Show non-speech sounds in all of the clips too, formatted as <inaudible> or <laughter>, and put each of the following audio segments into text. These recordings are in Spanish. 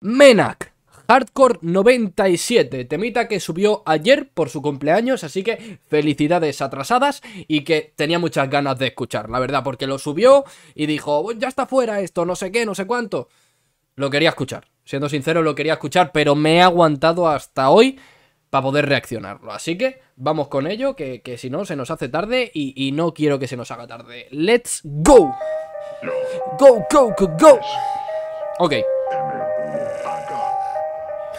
Menac. Hardcore 97, temita que subió ayer por su cumpleaños, así que felicidades atrasadas y que tenía muchas ganas de escuchar, la verdad, porque lo subió y dijo, ya está fuera esto, no sé qué, no sé cuánto. Lo quería escuchar, siendo sincero lo quería escuchar, pero me he aguantado hasta hoy para poder reaccionarlo. Así que vamos con ello, que, si no se nos hace tarde y, y no quiero que se nos haga tarde. ¡Let's go! Go, go, go, go. Ok.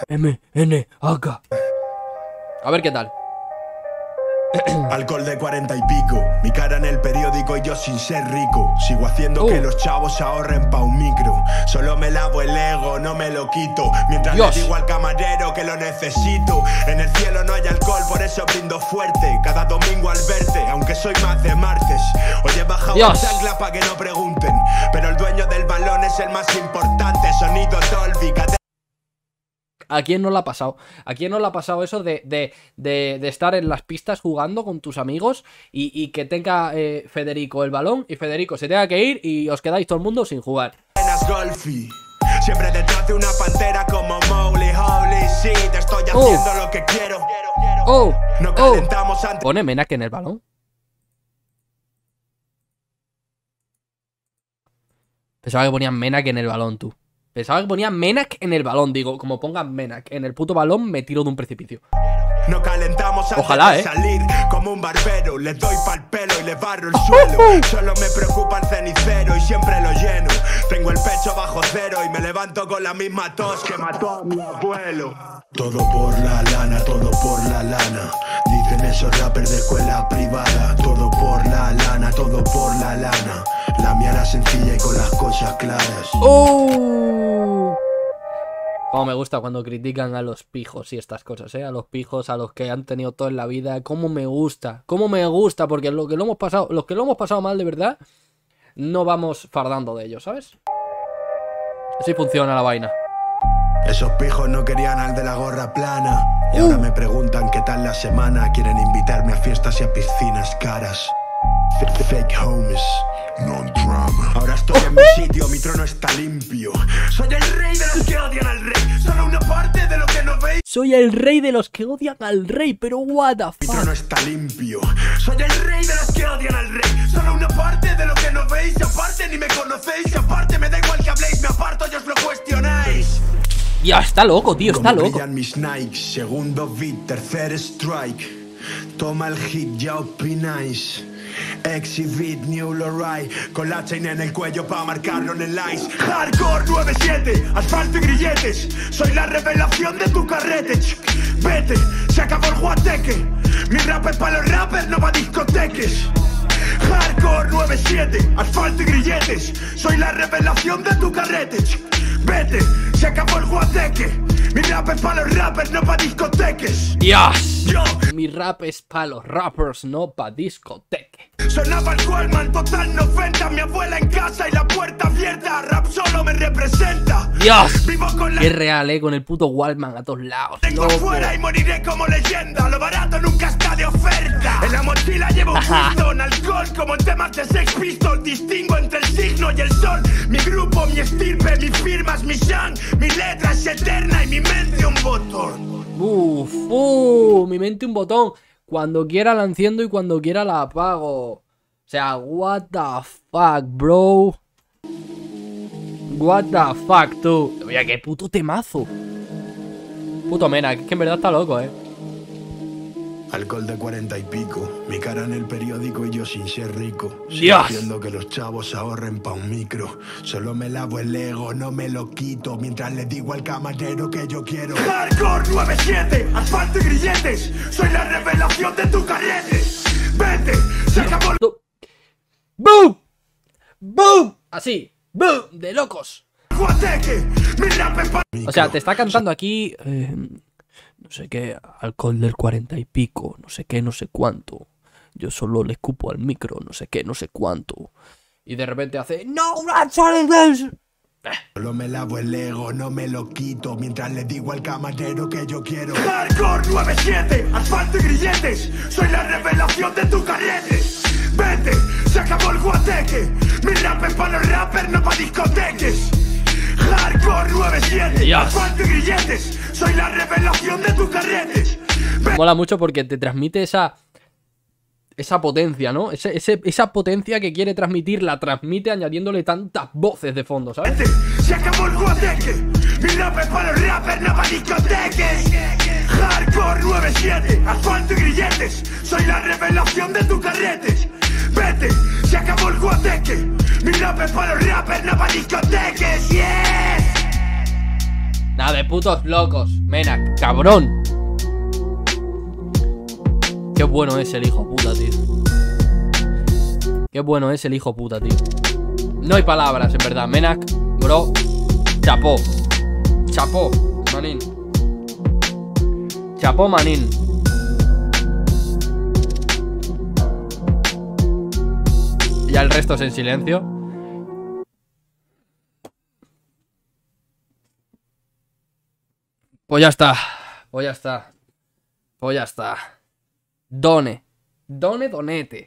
M, N, H. A ver qué tal. <clears throat> Alcohol de cuarenta y pico, mi cara en el periódico y yo sin ser rico. Sigo haciendo que uh. los chavos ahorren pa' un micro. Solo me lavo el ego, no me lo quito. Mientras le digo al camarero que lo necesito. En el cielo no hay alcohol, por eso brindo fuerte. Cada domingo al verte, aunque soy más de martes. Hoy he bajado la chancla pa' que no pregunten. Pero el dueño del balón es el más importante. Sonido Dolby, ¿A quién no le ha pasado? ¿A quién no le ha pasado eso de, de, de, estar en las pistas jugando con tus amigos y, que tenga eh, Federico el balón y Federico se tenga que ir y os quedáis todo el mundo sin jugar? Siempre detrás de una pantera como Mowgli, holy shit, estoy oh. haciendo lo que quiero. Oh, no oh. calentamos oh. Pone Menak en el balón. Pensaba que ponían Menak en el balón, tú. Pensaba que ponía Menak en el balón. Digo, como pongan Menak en el puto balón, me tiro de un precipicio. No calentamos Ojalá, ¿eh? salir como un barbero. Le doy pa'l pelo y le barro el suelo. Solo me preocupa el cenicero y siempre lo lleno. Tengo el pecho bajo cero y me levanto con la misma tos que mató a mi abuelo. Todo por la lana, todo por la lana. Dicen esos rappers de escuela privada. Todo por la lana, todo por la lana. La mía era sencilla y con las cosas claras. ¡Oh! Como me gusta cuando critican a los pijos y estas cosas, ¿eh? A los pijos, a los que han tenido todo en la vida. Cómo me gusta, cómo me gusta, porque lo que lo hemos pasado, los que lo hemos pasado mal de verdad, no vamos fardando de ellos, ¿sabes? Así funciona la vaina. Esos pijos no querían al de la gorra plana. Y ahora uh. me preguntan qué tal la semana. Quieren invitarme a fiestas y a piscinas caras. Fake homies. Ahora estoy en mi sitio, mi trono está limpio. Soy el rey de los que odian al rey. Solo una parte de lo que no veis. Soy el rey de los que odian al rey, pero what the fuck. Mi trono está limpio. Soy el rey de los que odian al rey. Solo una parte de lo que no veis. Aparte ni me conocéis. Aparte me da igual que habléis. Me aparto y os lo cuestionáis. Ya, está loco, tío, está loco. mis segundo beat, tercer strike. Toma el hit, ya opináis. Exhibit New Lorai Con la chain en el cuello pa' marcarlo en el ice. Hardcore 97, asfalto y grilletes. Soy la revelación de tu carrete Vete, se acabó el guateque Mi rap es pa' los rappers, no pa' discoteques. Hardcore 97, asfalto y grilletes. Soy la revelación de tu carrete Vete, se acabó el guateque Mi rap es pa' los rappers, no pa' discoteques. Dios. Yo. Mi rap es pa' los rappers, no pa' discoteque. Sonaba el Wallman, total 90 Mi abuela en casa y la puerta abierta. Rap solo me representa. Dios. Vivo con la... Es real, eh, con el puto Wallman a todos lados. Tengo afuera y moriré como leyenda. Lo barato nunca está de oferta. En la mochila llevo un pistón. Alcohol como en temas de Sex Pistols. Distingo entre el signo y el sol. Mi grupo, mi estirpe, mi firmas, mi shang Mi letra es eterna mi mente un botón Uf, uh, mi mente un botón cuando quiera la enciendo y cuando quiera la apago. O sea, what the fuck, bro. What the fuck, tú. Oye, qué puto temazo. Puto Mena, que en verdad está loco, eh. Alcohol de cuarenta y pico, mi cara en el periódico y yo sin ser rico. Dios. Siendo que los chavos ahorren pa' un micro. Solo me lavo el ego, no me lo quito. Mientras le digo al camarero que yo quiero. Hardcore 97, asfalto y grilletes. Soy la revelación de tu carrete. Vete, se acabó el... ¡Boom! ¡Boom! Así, ¡boom! De locos. O sea, te está cantando aquí. Eh, no sé qué, alcohol del cuarenta y pico, no sé qué, no sé cuánto. Yo solo le escupo al micro, no sé qué, no sé cuánto. Y de repente hace, ¡No, Solo me lavo el ego, no me lo quito Mientras le digo al camarero que yo quiero Hardcore 97, asfalto y grilletes Soy la revelación de tu carrete Vete, se acabó el guateque Mi rap es para los rappers, no para discoteques Hardcore 97, Dios. asfalto y grilletes. Soy la revelación de tus carretes. Mola mucho porque te transmite esa. Esa potencia, ¿no? Ese- ese- esa potencia que quiere transmitir, la transmite añadiéndole tantas voces de fondo, ¿sabes? Vete, Se acabó el guateque. Mi rap es para los rappers, no para discoteques. Hardcore 97, asfalto y grilletes. Soy la revelación de tus carretes. Vete, se acabó el guateque. Mi rap es para los rappers, no para discoteques. Yes. Nada de putos locos, Menak, cabrón. Qué bueno es el hijo puta, tío. Qué bueno es el hijo puta, tío. No hay palabras, en verdad. Menak, bro, chapó. Chapó, manín. Chapó, manín. Ya el resto es en silencio. Pues ya está. Pues ya está. Pues ya está. Done. Done donete.